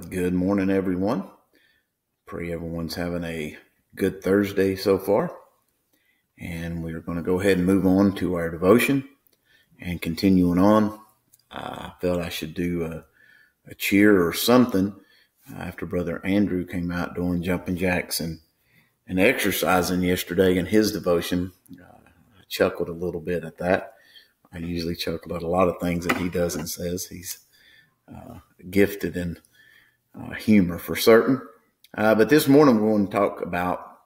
good morning, everyone. Pray everyone's having a good Thursday so far. And we're going to go ahead and move on to our devotion and continuing on. I felt I should do a, a cheer or something after Brother Andrew came out doing jumping jacks and, and exercising yesterday in his devotion. Uh, I chuckled a little bit at that. I usually chuckle at a lot of things that he does and says. He's uh, gifted in uh, humor for certain. Uh, but this morning we're going to talk about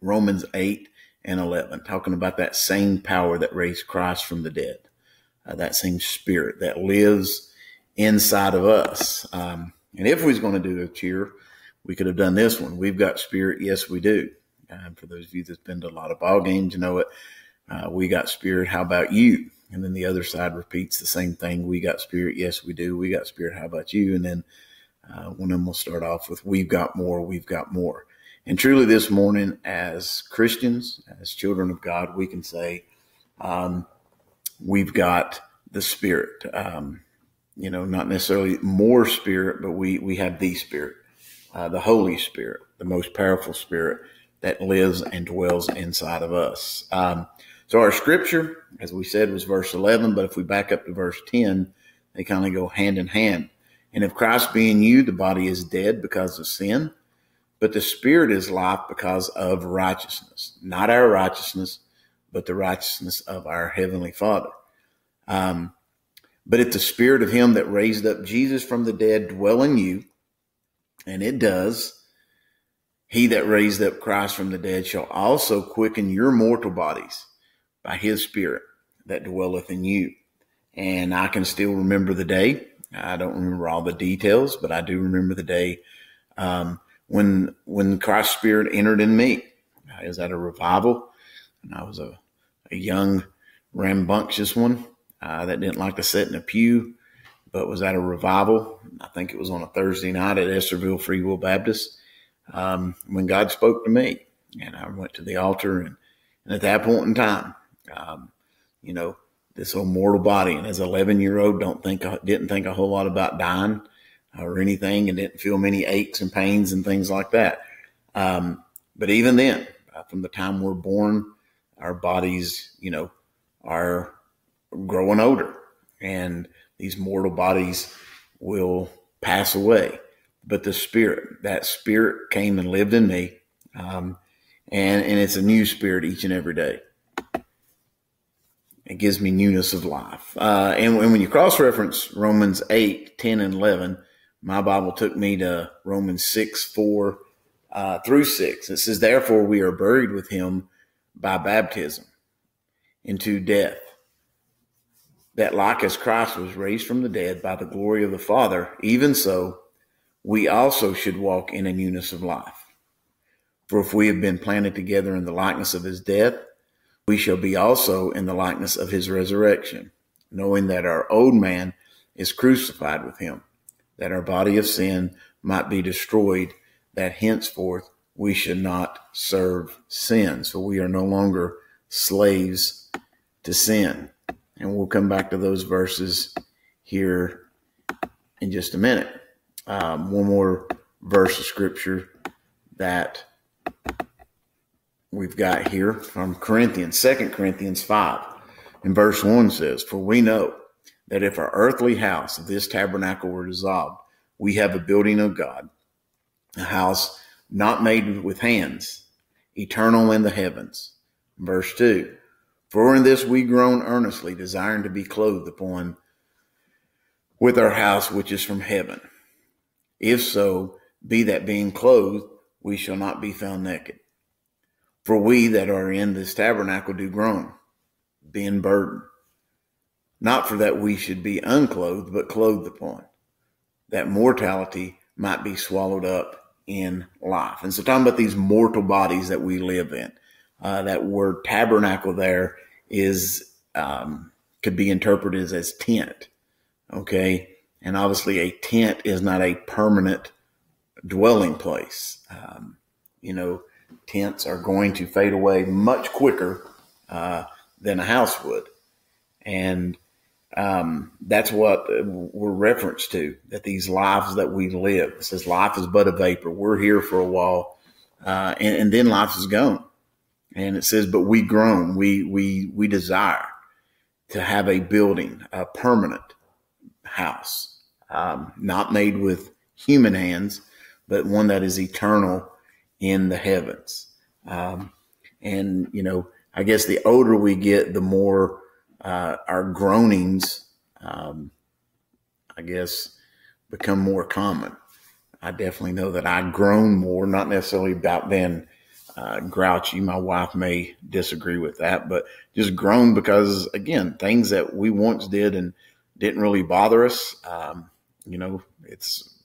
Romans 8 and 11, talking about that same power that raised Christ from the dead, uh, that same spirit that lives inside of us. Um, and if we was going to do a cheer, we could have done this one. We've got spirit. Yes, we do. And for those of you that's been to a lot of ball games, you know it. Uh, we got spirit. How about you? And then the other side repeats the same thing. We got spirit. Yes, we do. We got spirit. How about you? And then uh, one of them will start off with, we've got more. We've got more. And truly this morning, as Christians, as children of God, we can say, um, we've got the spirit. Um, you know, not necessarily more spirit, but we, we have the spirit, uh, the Holy Spirit, the most powerful spirit that lives and dwells inside of us. Um, so our scripture, as we said, was verse 11, but if we back up to verse 10, they kind of go hand in hand. And if Christ be in you, the body is dead because of sin, but the spirit is life because of righteousness. Not our righteousness, but the righteousness of our heavenly Father. Um, but if the spirit of him that raised up Jesus from the dead dwell in you, and it does, he that raised up Christ from the dead shall also quicken your mortal bodies by his spirit that dwelleth in you. And I can still remember the day. I don't remember all the details, but I do remember the day um, when when Christ's spirit entered in me. I was at a revival, and I was a, a young, rambunctious one uh, that didn't like to sit in a pew, but was at a revival. I think it was on a Thursday night at Estherville Free Will Baptist um, when God spoke to me, and I went to the altar, and, and at that point in time, um, you know, this old mortal body. And as an 11 year old, don't think, didn't think a whole lot about dying or anything and didn't feel many aches and pains and things like that. Um, but even then, uh, from the time we're born, our bodies, you know, are growing older and these mortal bodies will pass away. But the spirit, that spirit came and lived in me. Um, and, and it's a new spirit each and every day. It gives me newness of life. Uh, and, and, when you cross reference Romans 8, 10, and 11, my Bible took me to Romans 6, 4 uh, through 6. It says, Therefore, we are buried with him by baptism into death, that like as Christ was raised from the dead by the glory of the Father, even so we also should walk in a newness of life. For if we have been planted together in the likeness of his death, we shall be also in the likeness of his resurrection, knowing that our old man is crucified with him, that our body of sin might be destroyed, that henceforth we should not serve sin. So we are no longer slaves to sin. And we'll come back to those verses here in just a minute. Um, one more verse of scripture that we've got here from Corinthians, Second Corinthians 5. And verse 1 says, For we know that if our earthly house of this tabernacle were dissolved, we have a building of God, a house not made with hands, eternal in the heavens. Verse 2 For in this we groan earnestly, desiring to be clothed upon with our house which is from heaven. If so, be that being clothed, we shall not be found naked. For we that are in this tabernacle do groan, being burdened, not for that we should be unclothed, but clothed upon, that mortality might be swallowed up in life. And so, talking about these mortal bodies that we live in, uh, that word tabernacle there is um, could be interpreted as tent. Okay, and obviously, a tent is not a permanent dwelling place. Um, you know tents are going to fade away much quicker uh, than a house would. And um, that's what we're referenced to. That these lives that we live, it says life is but a vapor. We're here for a while, uh, and, and then life is gone. And it says, but we groan, we we we desire to have a building, a permanent house, um, not made with human hands, but one that is eternal in the heavens. Um, and you know, I guess the older we get, the more uh, our groanings, um, I guess, become more common. I definitely know that I groan more, not necessarily about being uh, grouchy. My wife may disagree with that, but just groan because, again, things that we once did and didn't really bother us, um, you know, it's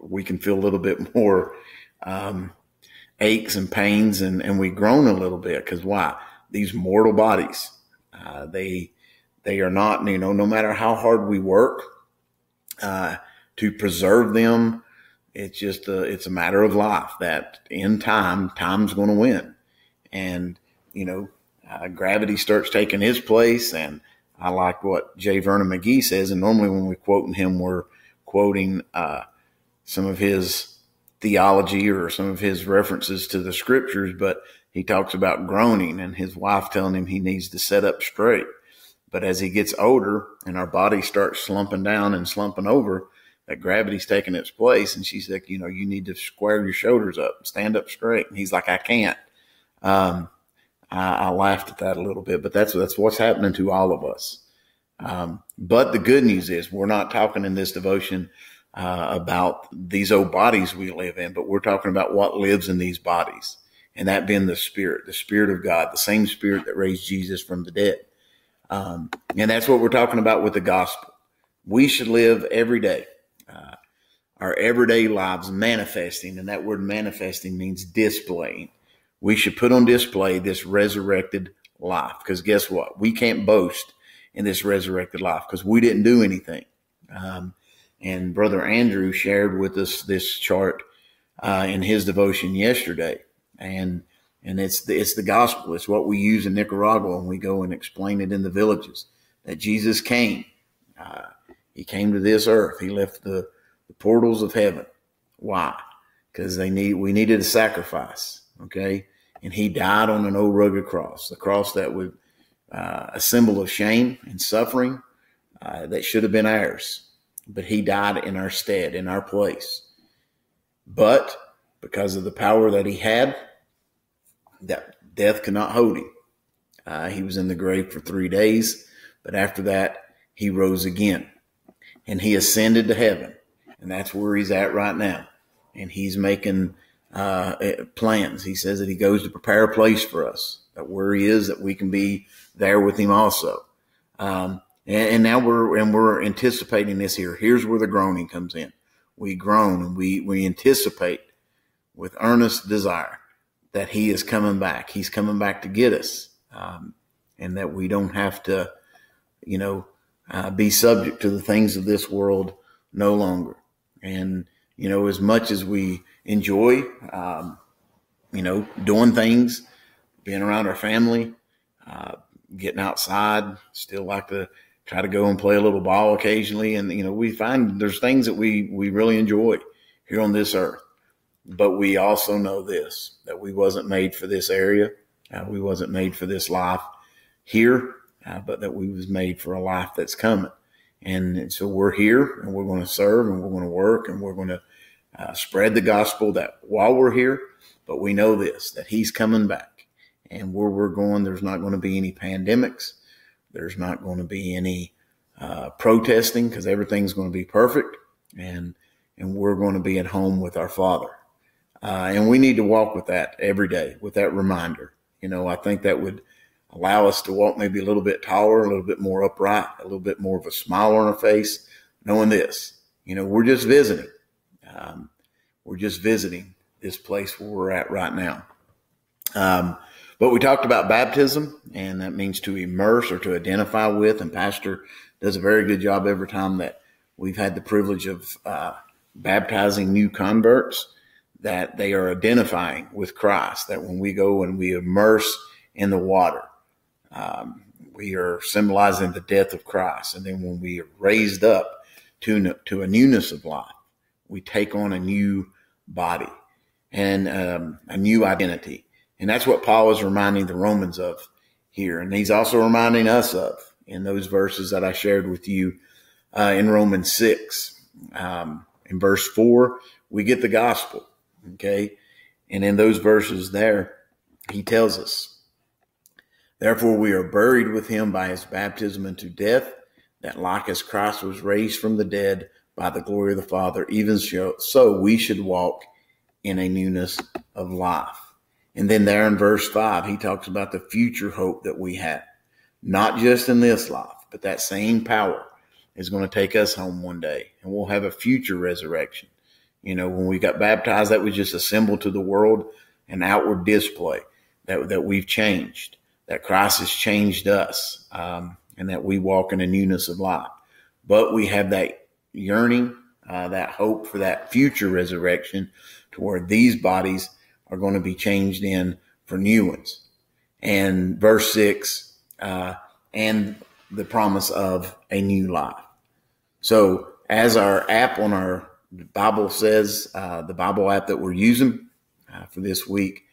we can feel a little bit more um, aches and pains, and, and we groan a little bit because why? These mortal bodies, uh, they they are not, you know, no matter how hard we work uh, to preserve them, it's just a, it's a matter of life that in time, time's going to win, and you know, uh, gravity starts taking his place, and I like what J. Vernon McGee says, and normally when we're quoting him, we're quoting uh, some of his theology or some of his references to the scriptures, but he talks about groaning and his wife telling him he needs to set up straight. But as he gets older and our body starts slumping down and slumping over, that gravity's taking its place. And she's like, you know, you need to square your shoulders up, stand up straight. And he's like, I can't. Um, I, I, laughed at that a little bit, but that's that's what's happening to all of us. Um, but the good news is we're not talking in this devotion uh, about these old bodies we live in, but we're talking about what lives in these bodies, and that being the Spirit, the Spirit of God, the same Spirit that raised Jesus from the dead. Um, and that's what we're talking about with the gospel. We should live every day, uh, our everyday lives manifesting, and that word manifesting means displaying. We should put on display this resurrected life because guess what? We can't boast in this resurrected life because we didn't do anything. Um, and Brother Andrew shared with us this chart uh, in his devotion yesterday, and and it's the, it's the gospel. It's what we use in Nicaragua when we go and explain it in the villages that Jesus came. Uh, he came to this earth. He left the, the portals of heaven. Why? Because they need we needed a sacrifice. Okay, and he died on an old rugged cross, the cross that would uh, a symbol of shame and suffering uh, that should have been ours, but he died in our stead, in our place. But because of the power that he had, that death could not hold him. Uh, he was in the grave for three days, but after that, he rose again and he ascended to heaven. And that's where he's at right now. And he's making uh, eh, plans. He says that he goes to prepare a place for us, that where he is, that we can be there with him also. Um, and, and, now we're and we're anticipating this here. Here's where the groaning comes in. We groan and we we anticipate with earnest desire that he is coming back. He's coming back to get us, um, and that we don't have to, you know, uh, be subject to the things of this world no longer. And you know, as much as we enjoy, um, you know, doing things, being around our family, uh, getting outside, still like to try to go and play a little ball occasionally. And, you know, we find there's things that we, we really enjoy here on this earth. But we also know this, that we wasn't made for this area. Uh, we wasn't made for this life here, uh, but that we was made for a life that's coming. And, so we're here and we're going to serve and we're going to work and we're going to uh, spread the gospel that while we're here, but we know this, that he's coming back and where we're going, there's not going to be any pandemics. There's not going to be any uh, protesting because everything's going to be perfect, and and we're going to be at home with our Father. Uh, and we need to walk with that every day, with that reminder. You know, I think that would allow us to walk maybe a little bit taller, a little bit more upright, a little bit more of a smile on our face, knowing this. You know, we're just visiting. Um, we're just visiting this place where we're at right now. Um, but we talked about baptism, and that means to immerse or to identify with. And Pastor does a very good job every time that we've had the privilege of uh, baptizing new converts, that they are identifying with Christ. That when we go and we immerse in the water, um, we are symbolizing the death of Christ. And then when we are raised up to, to a newness of life, we take on a new body and um, a new identity. And that's what Paul is reminding the Romans of here. And he's also reminding us of in those verses that I shared with you uh, in Romans 6. Um, in verse 4, we get the gospel. Okay. And in those verses there, he tells us, Therefore, we are buried with him by his baptism into death, that like as Christ was raised from the dead by the glory of the Father, even so we should walk in a newness of life. And then there in verse 5, he talks about the future hope that we have, not just in this life, but that same power is going to take us home one day and we'll have a future resurrection. You know, when we got baptized, that was just a symbol to the world, an outward display that, that we've changed, that Christ has changed us, um, and that we walk in a newness of life. But we have that yearning, uh, that hope for that future resurrection to where these bodies are going to be changed in for new ones. And verse six, uh, and the promise of a new life. So as our app on our Bible says, uh, the Bible app that we're using uh, for this week,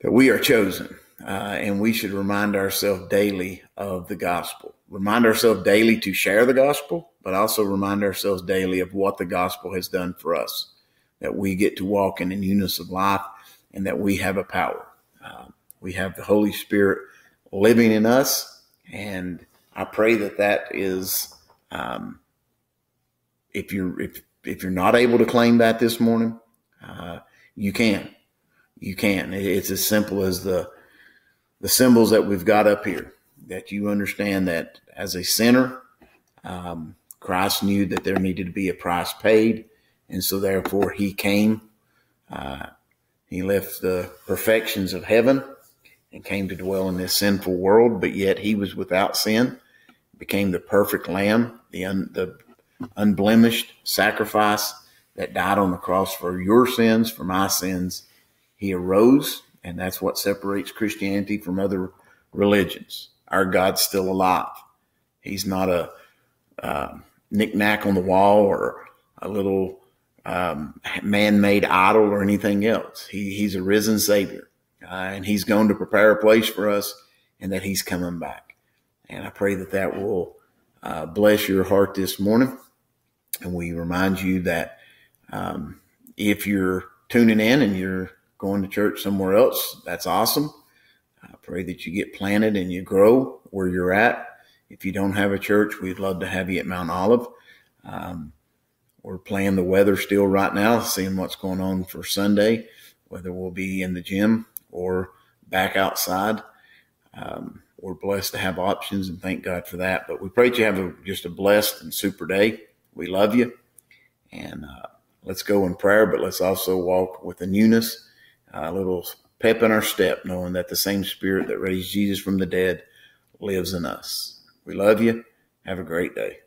that we are chosen. Uh, and we should remind ourselves daily of the gospel. Remind ourselves daily to share the gospel, but also remind ourselves daily of what the gospel has done for us. That we get to walk in the newness of life and that we have a power. Uh, we have the Holy Spirit living in us. And I pray that that is, um, if you're, if, if you're not able to claim that this morning, uh, you can you can. It's as simple as the the symbols that we've got up here. That you understand that as a sinner, um, Christ knew that there needed to be a price paid, and so therefore He came. Uh, he left the perfections of heaven and came to dwell in this sinful world, but yet He was without sin, became the perfect Lamb, the un, the unblemished sacrifice that died on the cross for your sins, for my sins he arose, and that's what separates Christianity from other religions. Our God's still alive. He's not a uh, knickknack on the wall or a little um, man-made idol or anything else. He, he's a risen Savior, uh, and He's going to prepare a place for us, and that He's coming back. And I pray that that will uh, bless your heart this morning. And we remind you that um, if you're tuning in and you're going to church somewhere else, that's awesome. I pray that you get planted and you grow where you're at. If you don't have a church, we'd love to have you at Mount Olive. Um, we're playing the weather still right now, seeing what's going on for Sunday, whether we'll be in the gym or back outside. Um, we're blessed to have options and thank God for that. But we pray that you have a, just a blessed and super day. We love you. And uh, let's go in prayer, but let's also walk with a newness a little pep in our step, knowing that the same spirit that raised Jesus from the dead lives in us. We love you. Have a great day.